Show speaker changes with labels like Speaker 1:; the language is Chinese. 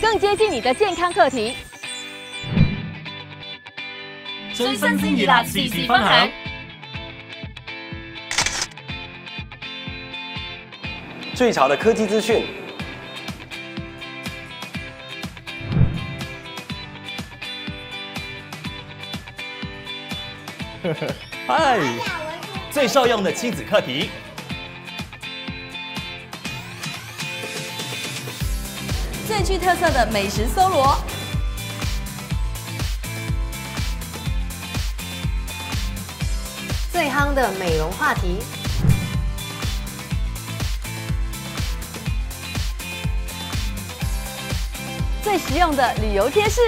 Speaker 1: 更接近你的健康课题，
Speaker 2: 最新鲜、热辣，时时分享
Speaker 3: 最潮的科技资讯。
Speaker 2: 嗨，最受用的亲子课题。
Speaker 1: 最具特色的美食搜罗，
Speaker 4: 最夯的美容话题，
Speaker 1: 最实用的旅游贴士。